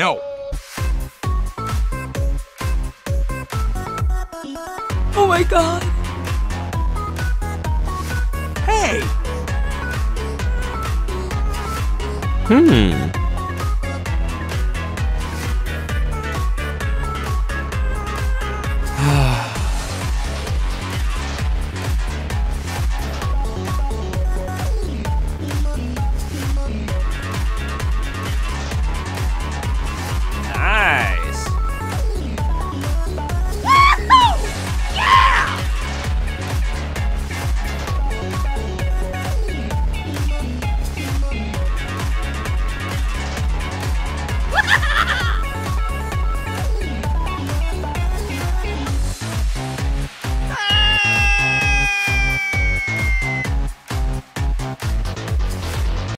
No. Oh my god! Hey! Hmm.